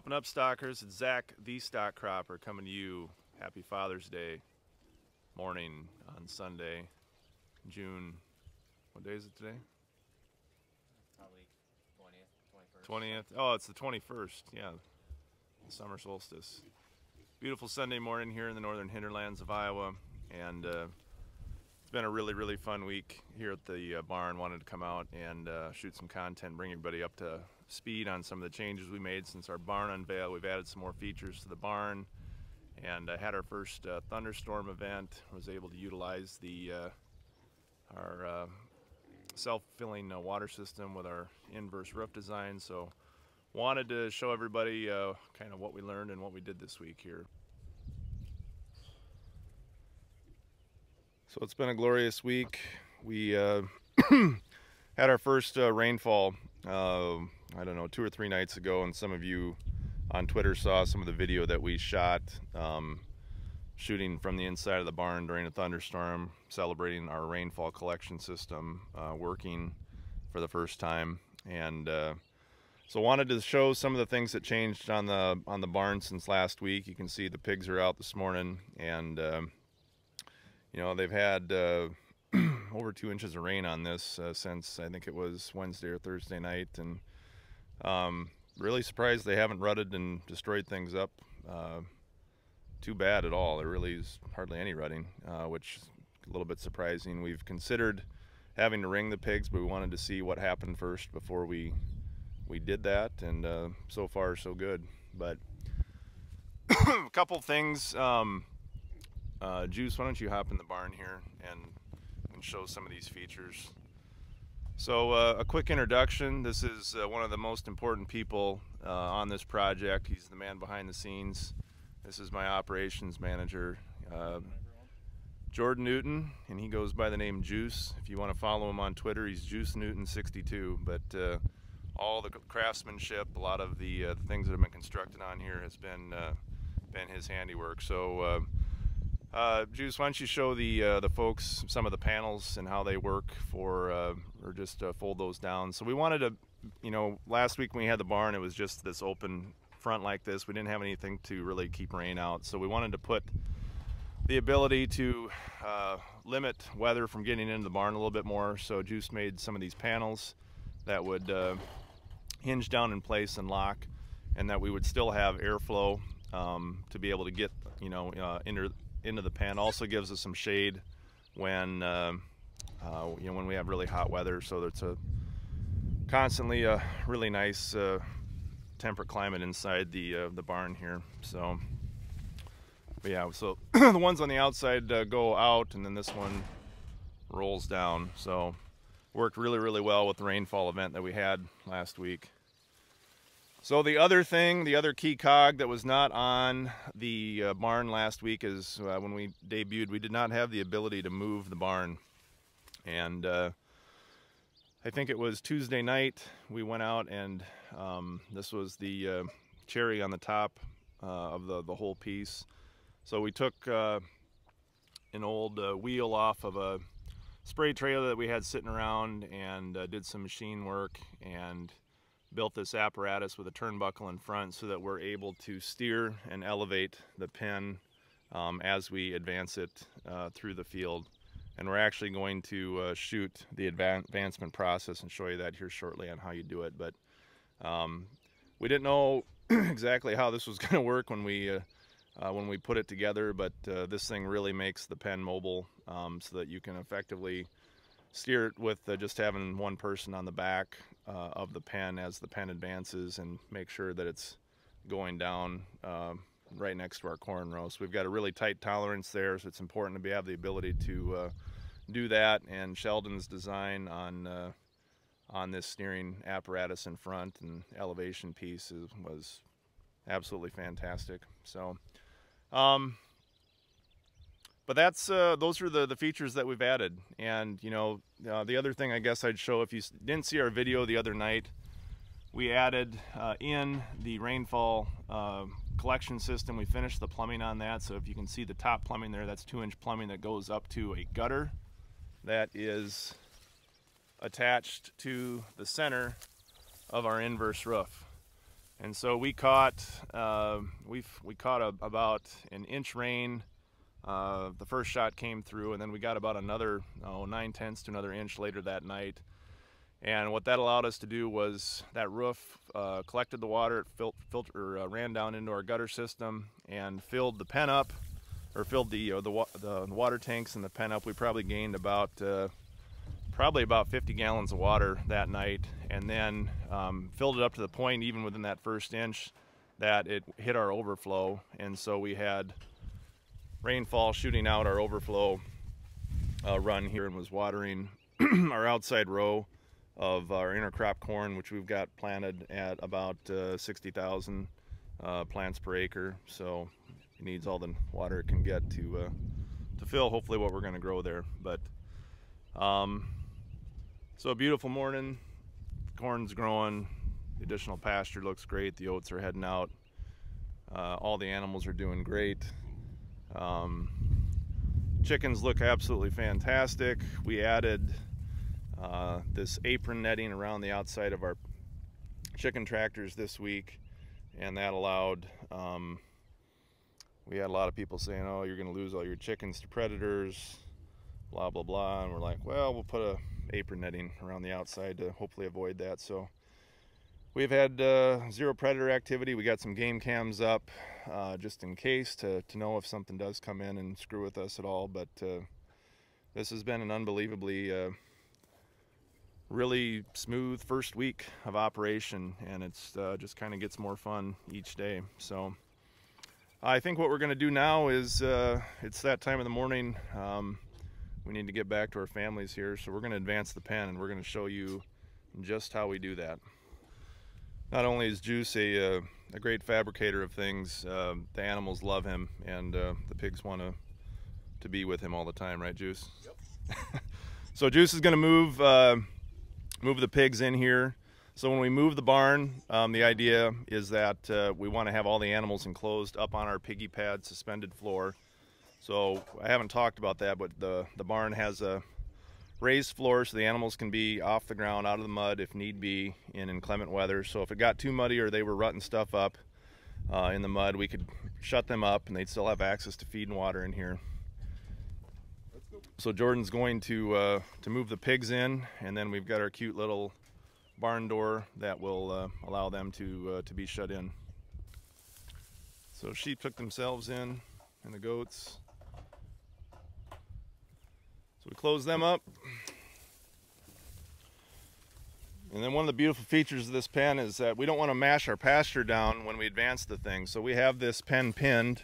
Stopping up, stockers. It's Zach, the stock cropper, coming to you. Happy Father's Day morning on Sunday, June. What day is it today? Probably 20th, 21st. 20th. Oh, it's the 21st. Yeah, the summer solstice. Beautiful Sunday morning here in the northern hinterlands of Iowa, and uh, it's been a really, really fun week here at the uh, barn. Wanted to come out and uh, shoot some content, bring everybody up to speed on some of the changes we made since our barn unveil. We've added some more features to the barn, and I had our first uh, thunderstorm event. Was able to utilize the uh, our uh, self-filling uh, water system with our inverse roof design. So wanted to show everybody kind of what we learned and what we did this week here. So it's been a glorious week. We uh, had our first uh, rainfall, uh, I don't know, two or three nights ago, and some of you on Twitter saw some of the video that we shot um, shooting from the inside of the barn during a thunderstorm, celebrating our rainfall collection system uh, working for the first time. And uh, so wanted to show some of the things that changed on the on the barn since last week. You can see the pigs are out this morning, and um, you know they've had uh, over two inches of rain on this uh, since I think it was Wednesday or Thursday night, and um, really surprised they haven't rutted and destroyed things up uh, too bad at all. There really is hardly any rutting, uh, which is a little bit surprising. We've considered having to ring the pigs, but we wanted to see what happened first before we we did that, and uh, so far so good. But a couple things. Um, uh, Juice, why don't you hop in the barn here and, and show some of these features? So uh, a quick introduction. This is uh, one of the most important people uh, on this project. He's the man behind the scenes. This is my operations manager, uh, Jordan Newton, and he goes by the name Juice. If you want to follow him on Twitter, he's Juice Newton 62. But uh, all the craftsmanship, a lot of the, the, things that have been constructed on here has been been his handiwork. So uh, Juice, why don't you show the uh, the folks some of the panels and how they work for, uh, or just uh, fold those down. So we wanted to, you know, last week when we had the barn, it was just this open front like this. We didn't have anything to really keep rain out. So we wanted to put the ability to uh, limit weather from getting into the barn a little bit more. So Juice made some of these panels that would uh, hinge down in place and lock, and that we would still have airflow um, to be able to get, you know, into into the pen. Also gives us some shade when uh, uh, you know when we have really hot weather, so it's a constantly a really nice uh, temperate climate inside the uh, the barn here. So, but yeah, so the ones on the outside uh, go out, and then this one rolls down. So worked really really well with the rainfall event that we had last week. So the other thing, the other key cog that was not on the uh, barn last week is uh, when we debuted, we did not have the ability to move the barn. And uh, I think it was Tuesday night, we went out and um, this was the uh, cherry on the top uh, of the, the whole piece. So we took uh, an old wheel off of a spray trailer that we had sitting around and did some machine work and built this apparatus with a turnbuckle in front so that we're able to steer and elevate the pin um, as we advance it uh, through the field. And we're actually going to uh, shoot the advancement process and show you that here shortly on how you do it. But um, we didn't know exactly how this was going to work when we uh, uh, when we put it together, but uh, this thing really makes the pen mobile um, so that you can effectively steer it with uh, just having one person on the back uh, of the pen as the pen advances and make sure that it's going down uh, right next to our corn row. So we've got a really tight tolerance there, so it's important to be, have the ability to uh, do that. And Sheldon's design on uh, on this steering apparatus in front and elevation piece is, was absolutely fantastic. So. Um, but that's uh, those are the the features that we've added. And you know uh, the other thing I guess I'd show if you didn't see our video the other night we added uh, in the rainfall uh, collection system. We finished the plumbing on that. So if you can see the top plumbing there that's two inch plumbing that goes up to a gutter that is attached to the center of our inverse roof. And so we caught uh, we we caught a, about an inch rain. Uh, the first shot came through, and then we got about another oh, nine tenths to another inch later that night. And what that allowed us to do was that roof uh, collected the water, it fil- filter, uh, ran down into our gutter system, and filled the pen up, or filled the uh, the, wa- the water tanks in the pen up. We probably gained about uh, probably about 50 gallons of water that night, and then um, filled it up to the point, even within that first inch, that it hit our overflow, and so we had rainfall shooting out our overflow uh, run here and was watering our outside row of our intercrop corn, which we've got planted at about uh, 60,000 uh, plants per acre. So it needs all the water it can get to uh, to fill hopefully what we're going to grow there. But um, so a beautiful morning, corn's growing, the additional pasture looks great, the oats are heading out, uh, all the animals are doing great. Um, chickens look absolutely fantastic. We added uh, this apron netting around the outside of our chicken tractors this week, and that allowed. Um, we had a lot of people saying, "Oh, you're going to lose all your chickens to predators," blah blah blah, and we're like, "Well, we'll put a apron netting around the outside to hopefully avoid that." So we've had uh, zero predator activity. We got some game cams up uh, just in case to to know if something does come in and screw with us at all, but. Uh, this has been an unbelievably uh, really smooth first week of operation and it's uh, just kind of gets more fun each day so I think what we're going to do now is uh, it's that time of the morning um, we need to get back to our families here so we're going to advance the pen and we're going to show you just how we do that not only is Juice a, uh, a great fabricator of things uh, the animals love him and uh, the pigs want to to be with him all the time right Juice yep. so Juice is going to move uh, move the pigs in here. So when we move the barn, um, the idea is that uh, we want to have all the animals enclosed up on our piggy pad suspended floor. So I haven't talked about that, but the, the barn has a raised floor so the animals can be off the ground, out of the mud if need be in inclement weather. So if it got too muddy or they were rutting stuff up uh, in the mud, we could shut them up and they'd still have access to feed and water in here. So Jordan's going to uh, to move the pigs in, and then we've got our cute little barn door that will uh, allow them to uh, to be shut in. So sheep took themselves in, and the goats. So we close them up. And then one of the beautiful features of this pen is that we don't want to mash our pasture down when we advance the thing. So we have this pen pinned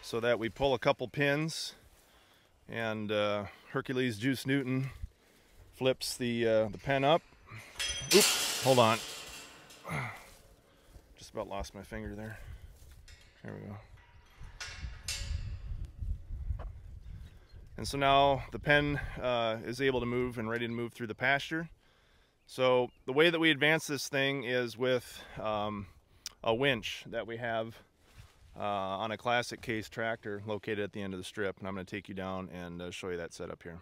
so that we pull a couple pins and uh, Hercules Juice Newton flips the uh, the pen up. Oops, hold on. Just about lost my finger there. There we go. And so now the pen uh, is able to move and ready to move through the pasture. So the way that we advance this thing is with um, a winch that we have uh, on a classic case tractor located at the end of the strip and I'm going to take you down and uh, show you that setup here.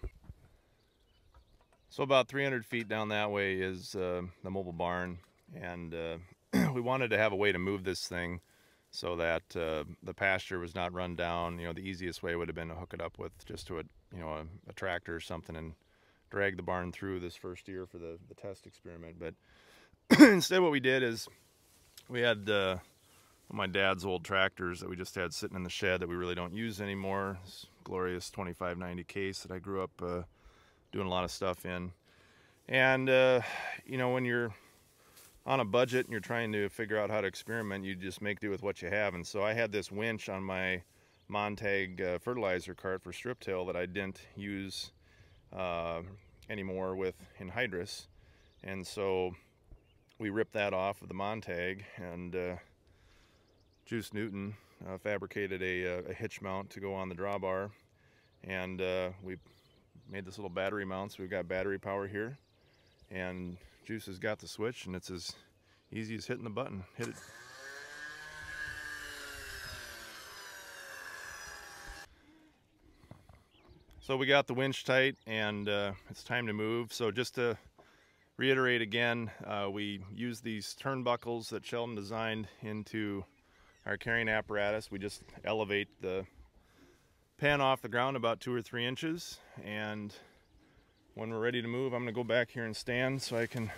So about 300 feet down that way is uh, the mobile barn and uh, we wanted to have a way to move this thing so that uh, the pasture was not run down. You know, the easiest way would have been to hook it up with just to a, you know, a, a tractor or something and drag the barn through this first year for the, the test experiment. But instead what we did is we had uh, my dad's old tractors that we just had sitting in the shed that we really don't use anymore. This glorious 2590 case that I grew up uh, doing a lot of stuff in. And, uh, you know, when you're on a budget and you're trying to figure out how to experiment, you just make do with what you have. And so I had this winch on my Montag uh, fertilizer cart for strip till that I didn't use uh, anymore with anhydrous. And so we ripped that off of the Montag and uh, Juice Newton uh, fabricated a, uh, a, hitch mount to go on the drawbar and uh, we made this little battery mount so we've got battery power here and Juice has got the switch and it's as easy as hitting the button. Hit it. So we got the winch tight and uh, it's time to move. So just to reiterate again, uh, we use these turnbuckles that Sheldon designed into our carrying apparatus. We just elevate the pan off the ground about two or three inches and when we're ready to move I'm going to go back here and stand so I can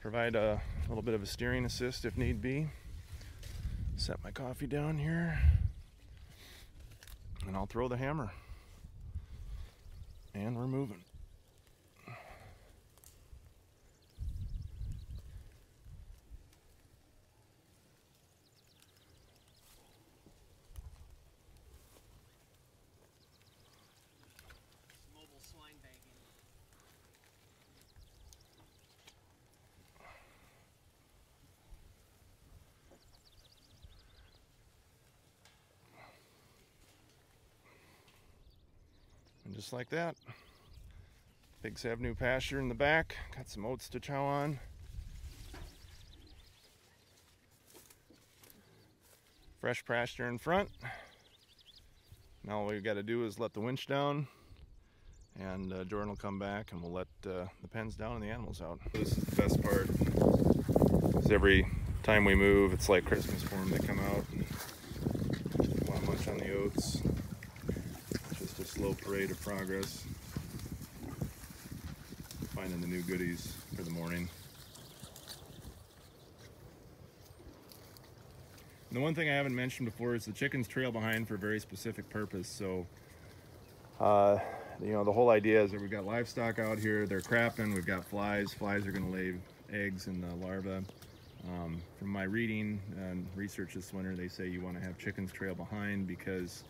provide a little bit of a steering assist if need be. Set my coffee down here and I'll throw the hammer and we're moving. And just like that, pigs have new pasture in the back. Got some oats to chow on. Fresh pasture in front. Now all we've got to do is let the winch down and uh, Jordan will come back and we'll let uh, the pens down and the animals out. This is the best part. Because every time we move, it's like Christmas for them. They come out and want munch on the oats slow parade of progress. Finding the new goodies for the morning. And the one thing I haven't mentioned before is the chickens trail behind for a very specific purpose. So, uh, you know, the whole idea is that we've got livestock out here, they're crapping, we've got flies. Flies are going to lay eggs and the larvae. Um, from my reading and research this winter, they say you want to have chickens trail behind because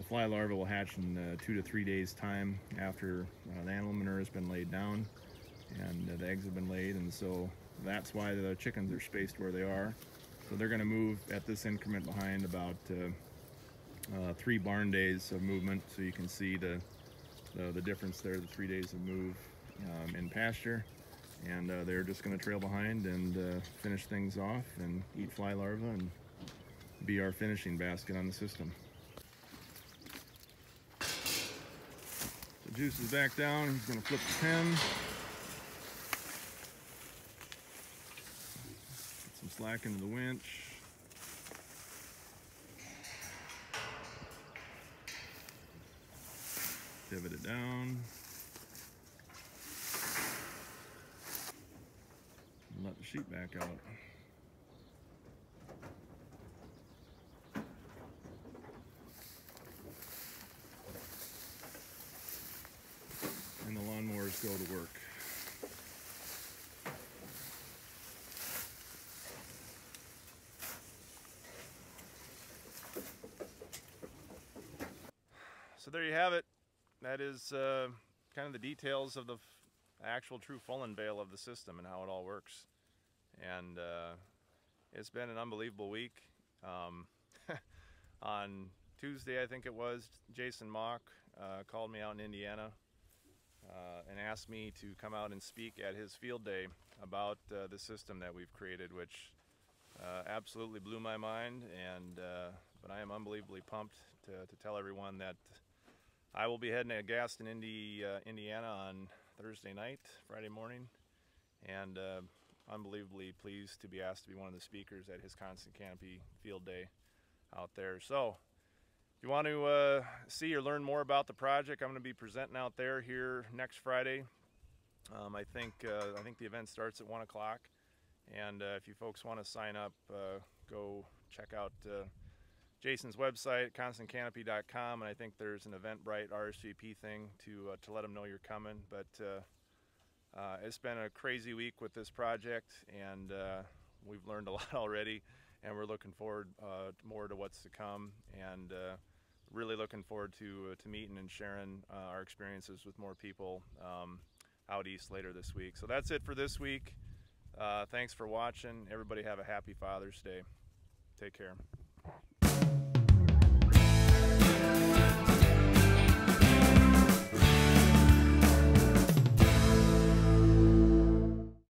the fly larva will hatch in uh, two to three days time after uh, the animal manure has been laid down and uh, the eggs have been laid and so that's why the chickens are spaced where they are. So they're going to move at this increment behind about uh, uh, three barn days of movement so you can see the, the, the difference there, the three days of move um, in pasture and uh, they're just going to trail behind and finish things off and eat fly larvae and be our finishing basket on the system. Juice back down. He's to flip the pen. Get some slack into the winch. Pivot it down. Let the sheet back out. Go to work. So there you have it. That is uh, kind of the details of the actual true full unveil of the system and how it all works. And uh, it's been an unbelievable week. Um, on Tuesday, I think it was, Jason Mauck uh, called me out in Indiana uh, and asked me to come out and speak at his field day about uh, the system that we've created, which uh, absolutely blew my mind. And uh, but I am unbelievably pumped to, to, tell everyone that I will be heading to Gaston, Indy, uh, Indiana on Thursday night, Friday morning, and uh, unbelievably pleased to be asked to be one of the speakers at his Constant Canopy Field Day out there. So you want to uh, see or learn more about the project, I'm going to be presenting out there here next Friday. Um, I think uh, I think the event starts at one o'clock, and uh, if you folks want to sign up, uh, go check out uh, Jason's website, constantcanopy.com, and I think there's an Eventbrite RSVP thing to uh, to let them know you're coming. But it's been a crazy week with this project, and we've learned a lot already and we're looking forward more to what's to come. And really looking forward to uh, to meeting and sharing uh, our experiences with more people um, out east later this week. So that's it for this week. Uh, thanks for watching. Everybody have a happy Father's Day. Take care.